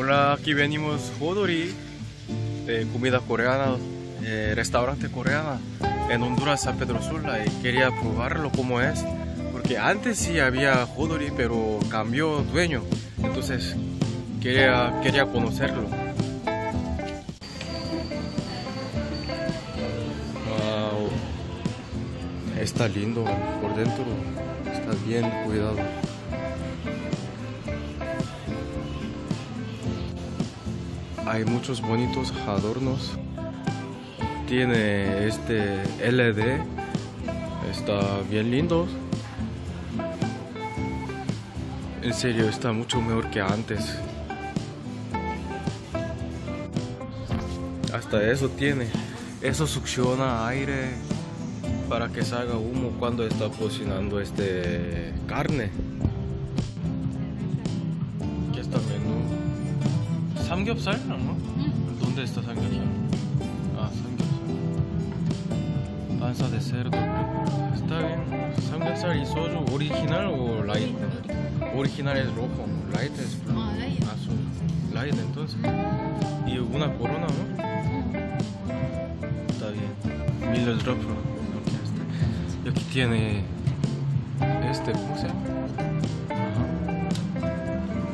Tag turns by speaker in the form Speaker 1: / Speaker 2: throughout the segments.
Speaker 1: Hola, aquí venimos Hodori de comida coreana, eh, restaurante coreana en Honduras, San Pedro Sula y quería probarlo como es porque antes sí había Hodori pero cambió dueño entonces quería, quería conocerlo. Está lindo por dentro está bien cuidado hay muchos bonitos adornos. Tiene este LED está bien lindo. En serio está mucho mejor que antes. Hasta eso tiene. Eso succiona aire para que salga humo cuando está cocinando este carne 삼겹살 ¿no? ¿dónde está 삼겹살? ah 삼겹살 panza de cerdo está bien 삼겹살 y soju original o light original es rojo light es azul light entonces y una corona ¿no? está bien Miller Dropper y aquí tiene este ¿cómo se llama? Ajá.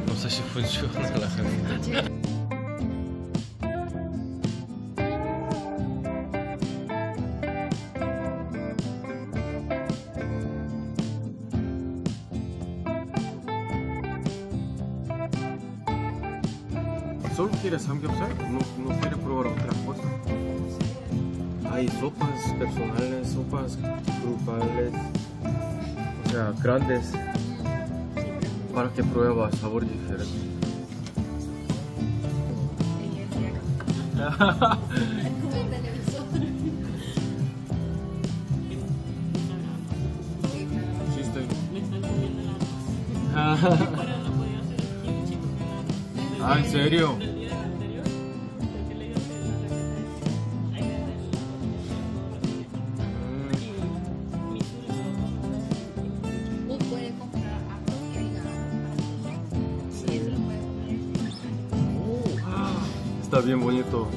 Speaker 1: no sé si funciona la gente ¿Solo quiere samgyeopsal? ¿No, ¿No quiere probar otra cosa? Hay sopas personales, sopas grupales, o sea, grandes, para que prueba sabor diferente. Sí, estoy. Ah, ¿en serio?
Speaker 2: poner.
Speaker 1: Está bien bonito.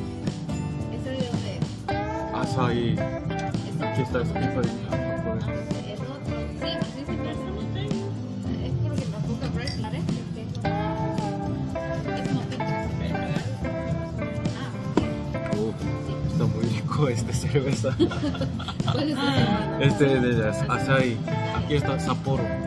Speaker 2: ¿Eso de dónde es?
Speaker 1: Asahi. Aquí está escrito ahí. Esta cerveza.
Speaker 2: ¿cuál es?
Speaker 1: Este de las Asahi. Aquí está Sapporo.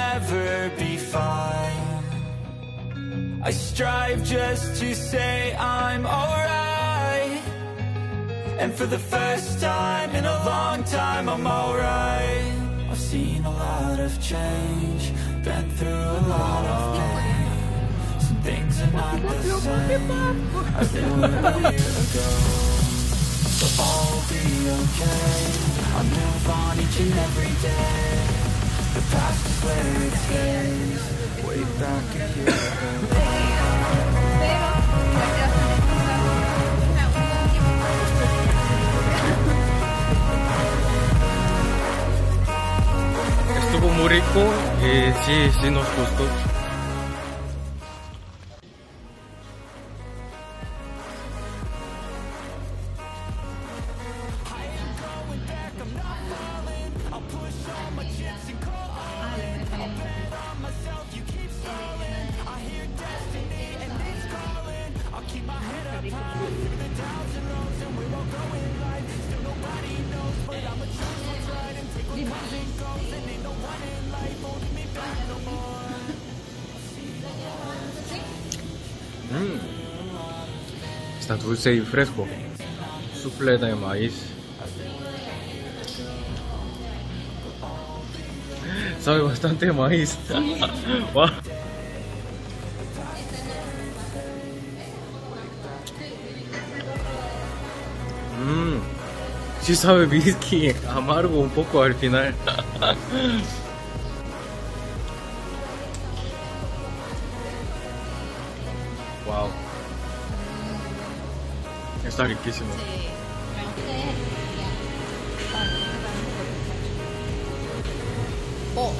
Speaker 3: I strive just to say I'm alright. And for the first time in a long time, I'm alright. I've seen a lot of change, been through a lot of pain. Some things are not the same as a year ago. But all be okay. I move on each and every day. The past is where it stays. Way back a year
Speaker 1: sí, sí nos gustó. Está dulce fresco. Soufflé de maíz. Sabe bastante maíz. Wow. Mmm. Sí sabe whisky, amargo un poco al final. wow. Está riquísimo.
Speaker 2: Sí. Oh.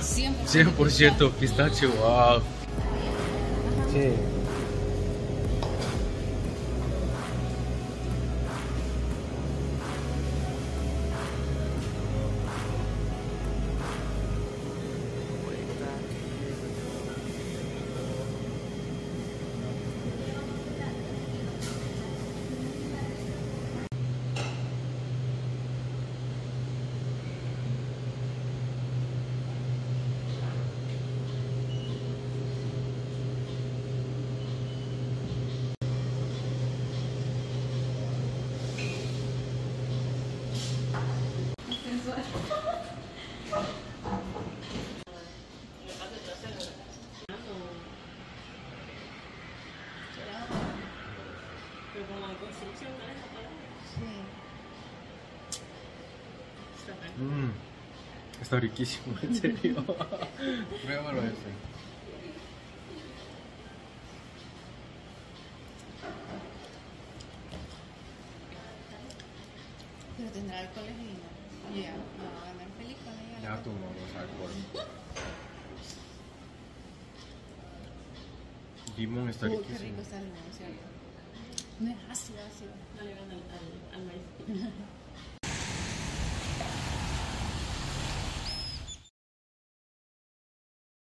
Speaker 2: 100%.
Speaker 1: 100% pistacho, wow. Sí.
Speaker 4: Como en construcción, ¿no? Esa palabra.
Speaker 2: Sí.
Speaker 4: Está mal.
Speaker 1: Mm. Está riquísimo, en serio. Pruébalo ese.
Speaker 2: Pero tendrá alcoholes y no. Ya, no va a ganar feliz con ella.
Speaker 1: Ya tomamos alcohol. Limón está
Speaker 2: Uy, qué
Speaker 1: riquísimo.
Speaker 2: rico está el limón, ¿cierto? No es ácido, ácido.
Speaker 4: No le al, al, al maíz.